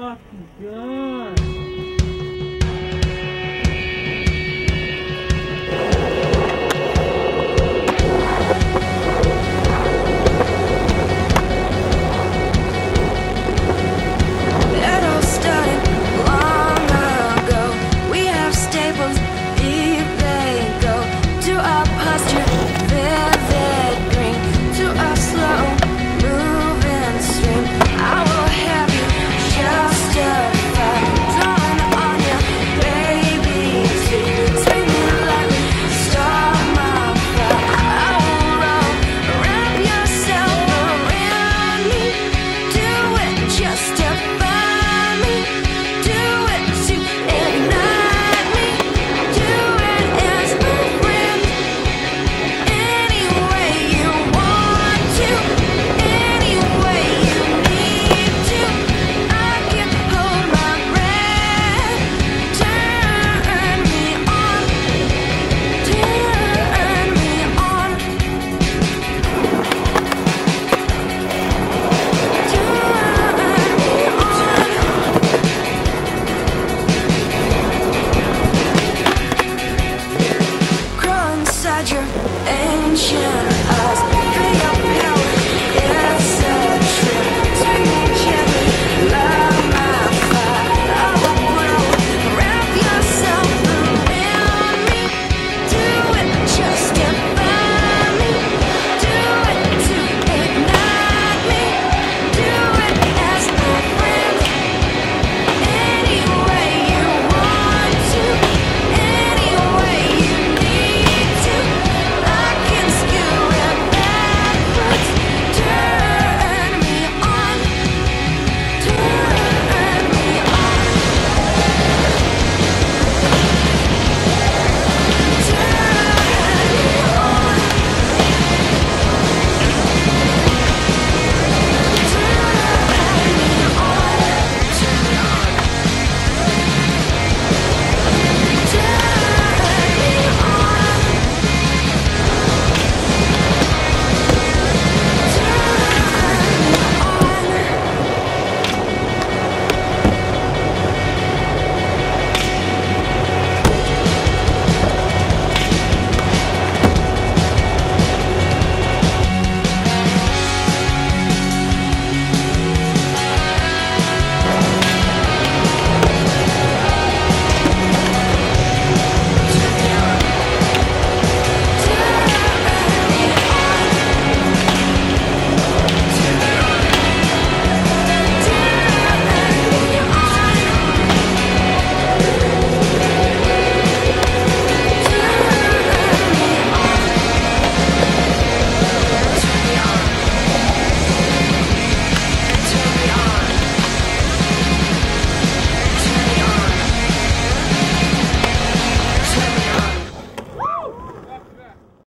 fucking god.